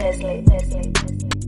Leslie. Leslie. Leslie.